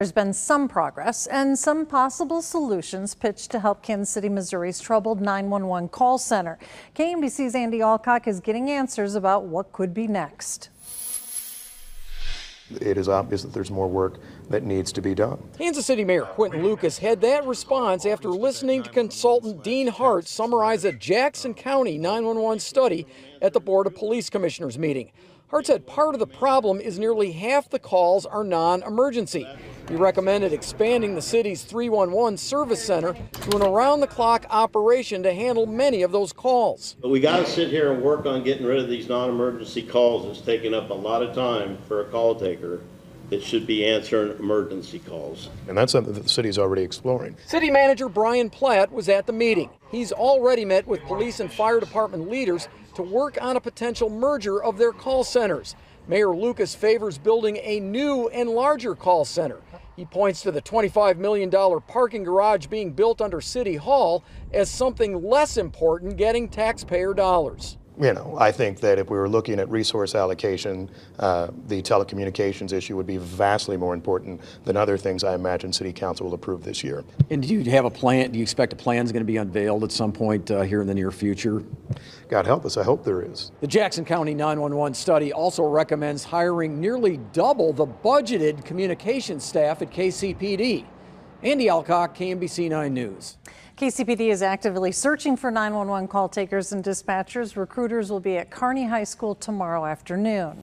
There's been some progress and some possible solutions pitched to help Kansas City, Missouri's troubled 911 call center. KMBC's Andy Alcock is getting answers about what could be next. It is obvious that there's more work that needs to be done. Kansas City Mayor Quinton Lucas had that response after listening to consultant Dean Hart summarize a Jackson County 911 study at the Board of Police Commissioners meeting. Hart said part of the problem is nearly half the calls are non emergency. He recommended expanding the city's 311 service center to an around the clock operation to handle many of those calls. But we gotta sit here and work on getting rid of these non-emergency calls. It's taking up a lot of time for a call taker that should be answering emergency calls. And that's something that the city is already exploring. City Manager Brian Platt was at the meeting. He's already met with police and fire department leaders to work on a potential merger of their call centers. Mayor Lucas favors building a new and larger call center. He points to the $25 million parking garage being built under City Hall as something less important getting taxpayer dollars. You know, I think that if we were looking at resource allocation, uh, the telecommunications issue would be vastly more important than other things I imagine City Council will approve this year. And do you have a plan? Do you expect a plan is going to be unveiled at some point uh, here in the near future? God help us, I hope there is. The Jackson County 911 study also recommends hiring nearly double the budgeted communications staff at KCPD. Andy Alcock, KMBC 9 News. KCPD is actively searching for 911 call takers and dispatchers. Recruiters will be at Kearney High School tomorrow afternoon.